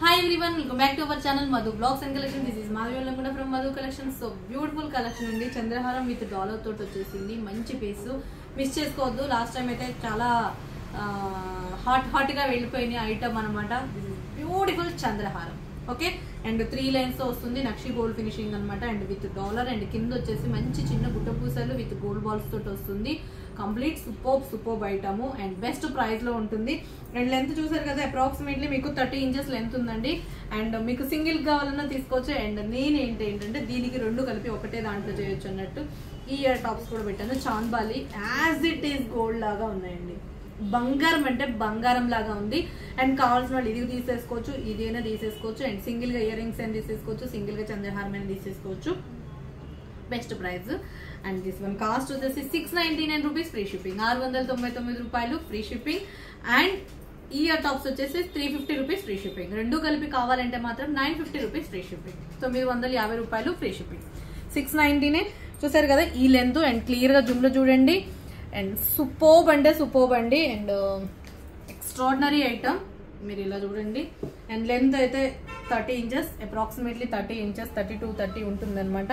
Hi everyone welcome back to our channel Madhu blogs and collection this is Madhavi కూడా from Madhu collection so beautiful collection అండి చంద్రహారం with dollar తోటి వచ్చేసింది. మంచి piece miss చేసుకోవద్దు. Last time అయితే చాలా హాట్ హాట్గా వెళ్ళిపోయినాయి వెళ్ళిపోయిన ఐటమ్ అనమాట బ్యూటిఫుల్ చంద్రహారం. ఓకే అండ్ త్రీ లైన్స్తో వస్తుంది. నక్షి గోల్డ్ ఫినిషింగ్ అనమాట అండ్ విత్ డాలర్ అండ్ కింద వచ్చేసి మంచి చిన్న గుట్ట పూసలు విత్ గోల్డ్ బాల్స్ తోటి వస్తుంది. Complete super super item. And best ప్రైస్లో ఉంటుంది. అండ్ లెంత్ చూసారు కదా అప్రాక్సిమేట్లీ మీకు థర్టీ ఇంచెస్ లెంత్ ఉందండి. అండ్ మీకు సింగిల్ కావాలన్నా తీసుకోవచ్చు. అండ్ నేను ఏంటి ఏంటంటే దీనికి రెండు కలిపి ఒకటే దాంట్లో చేయొచ్చు అన్నట్టు. ఈ ఇయర్ టాప్స్ కూడా పెట్టాను. చాంబాలి యాజ్ ఇట్ ఈస్ గోల్డ్ లాగా ఉన్నాయండి. బంగారం అంటే బంగారం లాగా ఉంది. అండ్ కావాల్సిన వాళ్ళు ఇది తీసేసుకోవచ్చు ఇది అయినా తీసేసుకోవచ్చు. అండ్ సింగిల్గా ఇయర్ రింగ్స్ అయినా తీసేసుకోవచ్చు సింగిల్గా చంద్రహారం అయినా తీసేసుకోవచ్చు. Best price. And this one cost వచ్చేసి six ninety nine rupees free shipping ఆరు వందల తొంభై తొమ్మిది రూపాయలు free shipping and ear tops వచ్చేసి three fifty rupees free shipping రెండు కలిపి కావాలంటే మాత్రం nine fifty rupees free shipping తొమ్మిది వందల యాభై రూపాయలు ఫ్రీ షిప్పింగ్ సిక్స్ నైన్టీనే చూసారు కదా ఈ లెంత్ అండ్ క్లియర్గా జుమ్లో చూడండి. అండ్ సూపోబ్ అంటే సూపోబ్ అండి అండ్ um, ఎక్స్ట్రాడినరీ ఐటమ్ మీరు ఇలా చూడండి. అండ్ లెంత్ అయితే thirty inches approximately thirty inches thirty two thirty ఉంటుందనమాట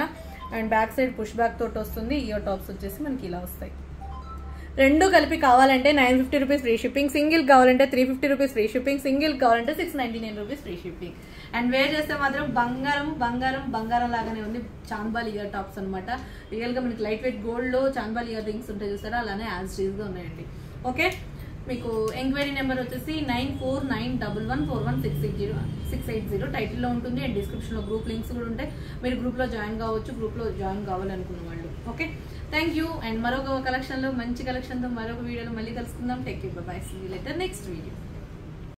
and back side push back తోటి వస్తుంది ఇయర్ టాప్స్ వచ్చేసి మనకి ఇలా వస్తాయి. రెండు కలిపి కావాలంటే nine fifty rupees free shipping single కావాలంటే three fifty rupees free shipping single కావాలంటే six ninety nine rupees free shipping. And wear చేస్తే మాత్రం బంగారం బంగారం బంగారం లాగానే ఉంది. చాంబాల్ ఇయర్ టాప్స్ అనమాట రియల్గా మనకి లైట్ వెయిట్ గోల్డ్లో చాన్బాల్ చాంబాల్ ఇయర్ రింగ్స్ ఉంటాయి చూసారా? అలానే యాజ్ టీజ్గా ఉన్నాయండి. ఓకే మీకు ఎంక్వైరీ నెంబర్ వచ్చేసి nine four nine double one four one six eight zero six eight zero. టైటిల్లో ఉంటుంది. అండ్ డిస్క్రిప్షన్లో గ్రూప్ లింక్స్ కూడా ఉంటాయి. మీరు గ్రూప్లో జాయిన్ కావచ్చు. గ్రూప్లో జాయిన్ కావాలనుకున్న వాళ్ళు. ఓకే? థ్యాంక్ యూ అండ్ మరొక కలెక్షన్లో మంచి కలెక్షన్తో మరొక వీడియోలో మళ్ళీ కలుసుకుందాం. Take you bye see later next video